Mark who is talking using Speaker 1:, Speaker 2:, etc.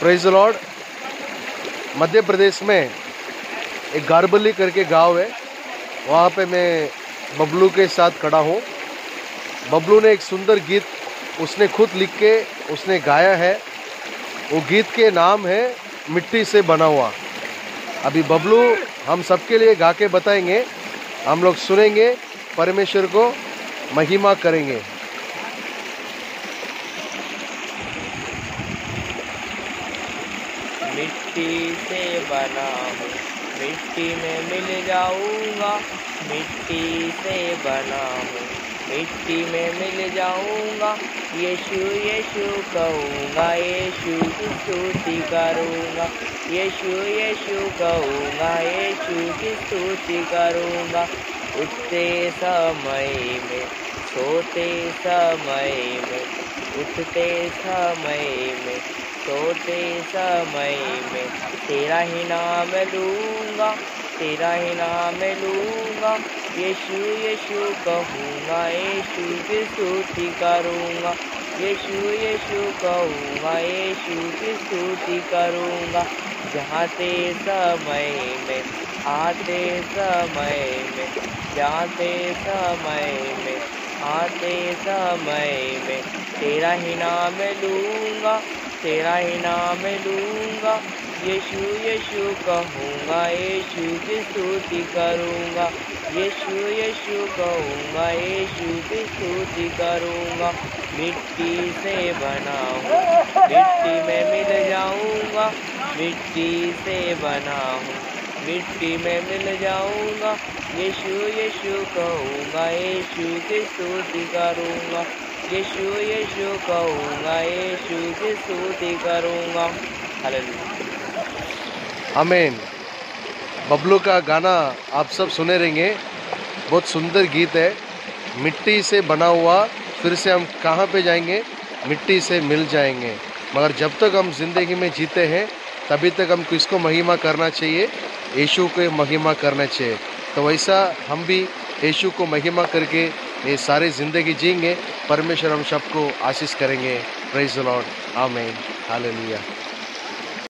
Speaker 1: Praise Lord Madhya Pradesh में एक गारबली करके गाँव है। वहाँ पे मैं बबलू के साथ खड़ा हूँ। बबलू ने एक सुंदर गीत उसने खुद लिख के उसने गाया है। वो गीत के नाम है, मिट्टी से बना हुआ। अभी बबलू हम सबके लिए गा के बताएँगे। हम लोग सुनेंगे, परमेश्वर को महिमा करेंगे।
Speaker 2: मिट्टी से बना हूँ मिट्टी में मिल जाऊँगा, मिट्टी से बना हूँ मिट्टी में मिल जाऊँगा, यीशु यीशु कहूँगा, यीशु की स्तुति करूँगा, यीशु यीशु कहूँगा, यीशु की स्तुति करूँगा, उठते समय में, सोते समय में, उठते समय में सोते समय में तेरा ही नाम लूँगा, तेरा ही नाम लूँगा। यीशु यीशु कहूँगा, यीशु की स्तुति करूँगा। यीशु यीशु कहूँगा, यीशु की स्तुति करूँगा। जाते समय में, आते समय में, जाते समय में, आते समय में तेरा ही नाम लूँगा। तेरा ही नाम लूँगा यीशु यीशु कहूँगा, यीशु की स्तुति करूँगा। यीशु यीशु कहूँगा, यीशु की स्तुति करूँगा। मिट्टी से बना हूँ मिट्टी में मिल जाऊँगा। मिट्टी से बना हूँ मिट्टी में मिल जाऊँगा। यीशु यीशु कहूँगा, यीशु की स्तुति करूँगा। यीशु यीशु कहूँगा, यीशु की स्तुति करूँगा।
Speaker 1: अमेन बबलू का गाना आप सब सुने रहेंगे। बहुत सुंदर गीत है। मिट्टी से बना हुआ, फिर से हम कहाँ पे जाएँगे? मिट्टी से मिल जाएँगे। मगर जब तक हम ज़िंदगी में जीते हैं, तभी तक हम किसको महिमा करना चाहिए? यीशु को महिमा करना चाहिए। तो वैसा हम भी यीशु को महिमा करके ये सारी ज़िंदगी जिएँगे परमेश्वर हम सबको आशीष करेंगे। Praise Lord amen hallelujah